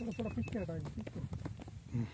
そろそろピッケル大いぶピッケル。うん